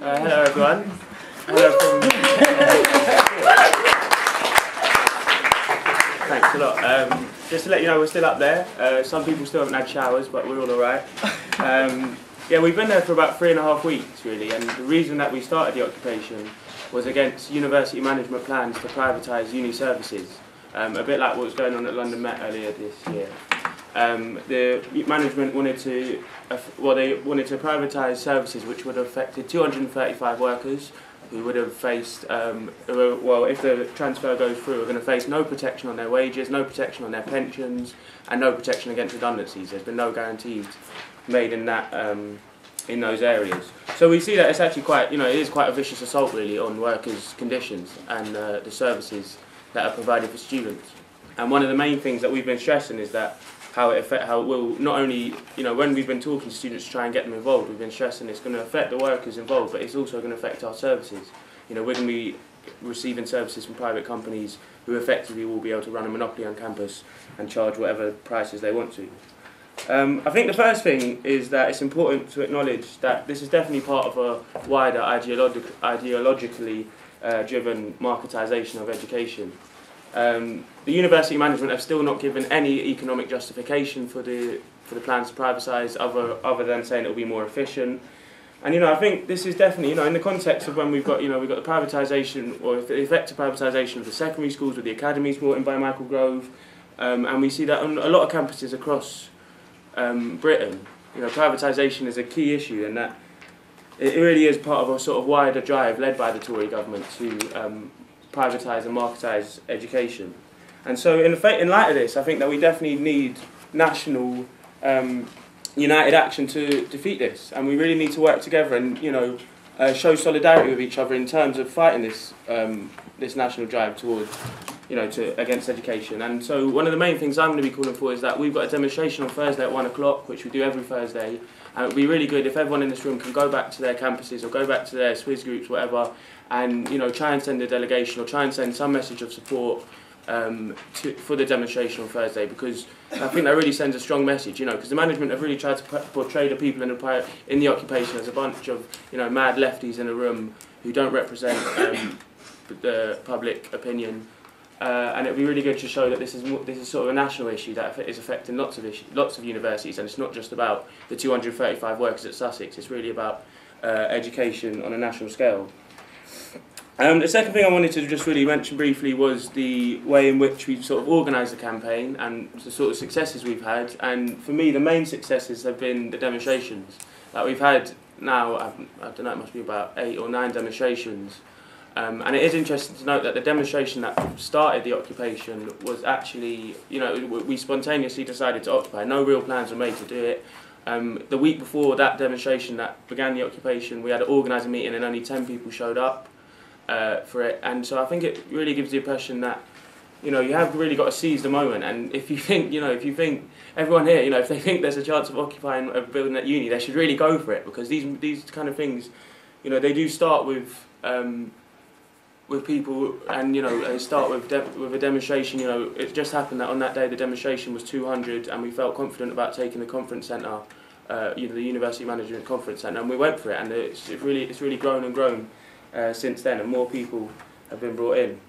Uh, hello everyone. Hello from. Thanks a lot. Um, just to let you know, we're still up there. Uh, some people still haven't had showers, but we're all alright. Um, yeah, we've been there for about three and a half weeks, really, and the reason that we started the occupation was against university management plans to privatise uni services, um, a bit like what was going on at London Met earlier this year. Um, the management wanted to, well, they wanted to privatise services which would have affected 235 workers who would have faced, um, well, if the transfer goes through, are going to face no protection on their wages, no protection on their pensions, and no protection against redundancies. There's been no guarantees made in that, um, in those areas. So we see that it's actually quite, you know, it is quite a vicious assault really on workers' conditions and uh, the services that are provided for students. And one of the main things that we've been stressing is that how it affect how it will not only you know when we've been talking to students to try and get them involved we've been stressing it's going to affect the workers involved but it's also going to affect our services. You know we're going to be receiving services from private companies who effectively will be able to run a monopoly on campus and charge whatever prices they want to. Um, I think the first thing is that it's important to acknowledge that this is definitely part of a wider ideologic, ideologically uh, driven marketisation of education um, the university management have still not given any economic justification for the for the plans to privatise, other other than saying it will be more efficient. And you know, I think this is definitely you know in the context of when we've got you know we've got the privatisation or the effective privatisation of the secondary schools with the academies brought in by Michael Gove, um, and we see that on a lot of campuses across um, Britain. You know, privatisation is a key issue, and that it really is part of a sort of wider drive led by the Tory government to um, privatise and marketise education. And so, in, in light of this, I think that we definitely need national um, united action to defeat this, and we really need to work together and you know uh, show solidarity with each other in terms of fighting this um, this national drive towards you know to against education. And so, one of the main things I'm going to be calling for is that we've got a demonstration on Thursday at one o'clock, which we do every Thursday. And it would be really good if everyone in this room can go back to their campuses or go back to their SWSS groups, whatever, and you know try and send a delegation or try and send some message of support um, to, for the demonstration on Thursday because I think that really sends a strong message, you know, because the management have really tried to portray the people in the, in the occupation as a bunch of, you know, mad lefties in a room who don't represent um, the public opinion. Uh, and it would be really good to show that this is this is sort of a national issue that is affecting lots of lots of universities, and it's not just about the 235 workers at Sussex. It's really about uh, education on a national scale. Um, the second thing I wanted to just really mention briefly was the way in which we've sort of organised the campaign and the sort of successes we've had. And for me, the main successes have been the demonstrations that we've had now. I, I don't know, it must be about eight or nine demonstrations. Um, and it is interesting to note that the demonstration that started the occupation was actually, you know, we spontaneously decided to occupy. No real plans were made to do it. Um, the week before that demonstration that began the occupation, we had an organising meeting and only 10 people showed up uh, for it. And so I think it really gives the impression that you know you have really got to seize the moment. And if you think you know if you think everyone here you know if they think there's a chance of occupying a building at uni, they should really go for it because these these kind of things, you know, they do start with. Um, with people, and you know, start with with a demonstration. You know, it just happened that on that day the demonstration was 200, and we felt confident about taking the conference centre, uh, you know, the University Management Conference Centre, and we went for it. And it's it really it's really grown and grown uh, since then, and more people have been brought in.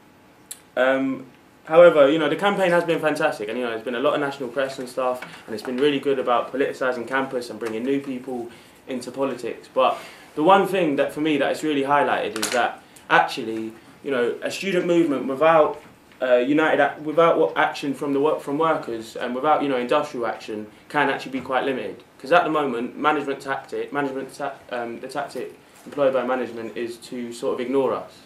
Um, however, you know, the campaign has been fantastic, and you know, there's been a lot of national press and stuff, and it's been really good about politicising campus and bringing new people into politics. But the one thing that for me that is really highlighted is that actually, you know, a student movement without uh, united without action from the work from workers and without you know industrial action can actually be quite limited because at the moment management tactic management ta um, the tactic employed by management is to sort of ignore us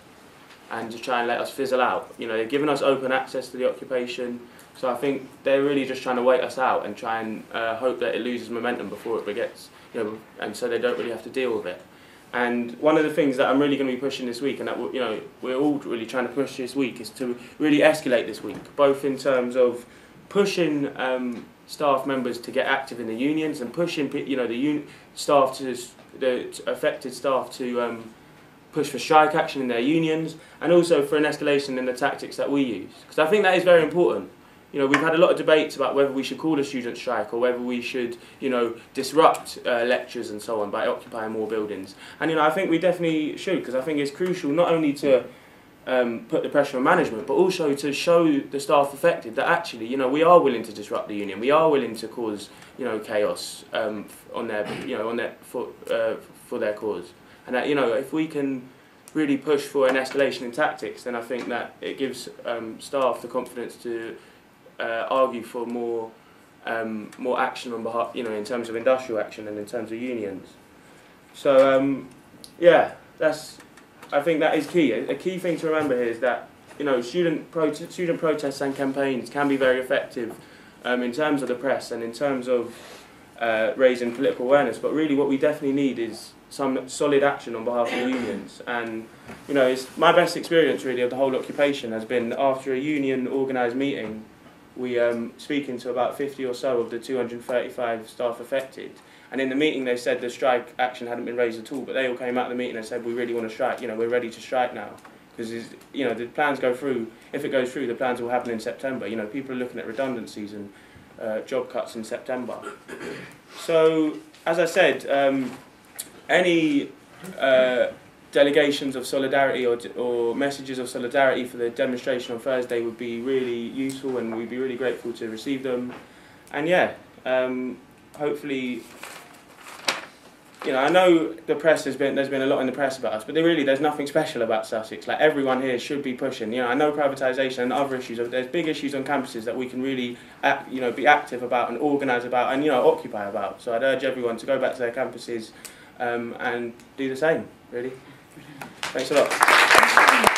and to try and let us fizzle out. You know, they've given us open access to the occupation, so I think they're really just trying to wait us out and try and uh, hope that it loses momentum before it begins, you know, and so they don't really have to deal with it. And one of the things that I'm really going to be pushing this week, and that you know we're all really trying to push this week, is to really escalate this week, both in terms of pushing um, staff members to get active in the unions and pushing you know the staff to the affected staff to um, push for strike action in their unions and also for an escalation in the tactics that we use. Because I think that is very important. You know, we've had a lot of debates about whether we should call a student strike or whether we should, you know, disrupt uh, lectures and so on by occupying more buildings. And, you know, I think we definitely should because I think it's crucial not only to um, put the pressure on management, but also to show the staff affected that actually, you know, we are willing to disrupt the union. We are willing to cause, you know, chaos um, on their, you know, on their for uh, for their cause. And that, you know, if we can really push for an escalation in tactics, then I think that it gives um, staff the confidence to uh, argue for more um, more action on behalf, you know, in terms of industrial action and in terms of unions. So um, yeah, that's I think that is key. A key thing to remember here is that you know student pro student protests and campaigns can be very effective um, in terms of the press and in terms of uh, raising political awareness. But really, what we definitely need is some solid action on behalf of the unions. And you know, it's my best experience really of the whole occupation has been after a union organised meeting we um, speaking to about 50 or so of the 235 staff affected. And in the meeting, they said the strike action hadn't been raised at all, but they all came out of the meeting and said, we really want to strike, you know, we're ready to strike now. Because, you know, the plans go through, if it goes through, the plans will happen in September. You know, people are looking at redundancies and uh, job cuts in September. So, as I said, um, any uh, delegations of solidarity or, or messages of solidarity for the demonstration on Thursday would be really useful and we'd be really grateful to receive them. And yeah, um, hopefully, you know, I know the press has been, there's been a lot in the press about us, but really there's nothing special about Sussex. Like everyone here should be pushing, you know, I know privatisation and other issues, there's big issues on campuses that we can really, act, you know, be active about and organise about and, you know, occupy about. So I'd urge everyone to go back to their campuses um, and do the same, really. Thanks a lot.